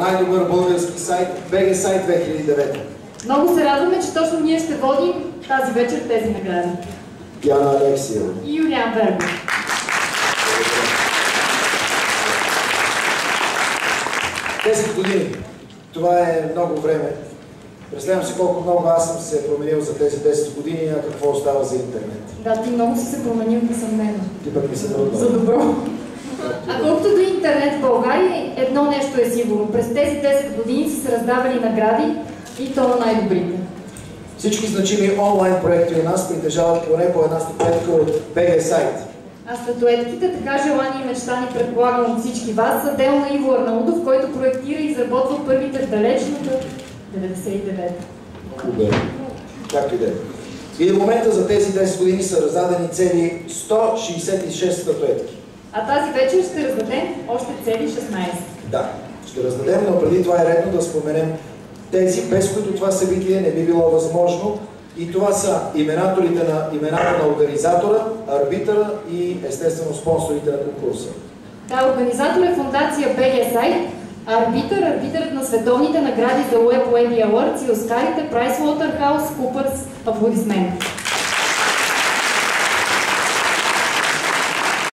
Най-добър български сайт BG сайт 2009. Много се радваме, че точно ние ще водим тази вечер тези награди. Диана Алексиева. И Юлиан Вербов. 10 години. Това е много време. Представям си колко много аз съм се променил за тези 10 години, а какво остава за интернет. Да, ти много си се променил, несъмнено. Ти пък ми се трудно. За добро. А в България, едно нещо е сигурно. През тези 10 години са се раздавали награди и то на най-добрите. Всички значими онлайн проекти у нас притежават поне по една ступенка от BG сайт. А статуетките, така желани и мечтани, предполагам от всички вас, са дел на Иво Арнаудов, който проектира и изработва първите в далечната 99. Удар. Както и да е. И до момента за тези 10 години са раздадени цели 166 статуетки. А тази вечер ще раздадем още цели 16. Да, ще раздадем, но преди това е редно да споменем тези, без които това събитие не би било възможно. И това са именаторите на имената на организатора, арбитъра и естествено спонсорите на конкурса. Да, организатор е фундация Сайт, арбитър, арбитърът на световните награди за Web Web Awards и Оскарите PricewaterhouseCoopers. Аплодисменти!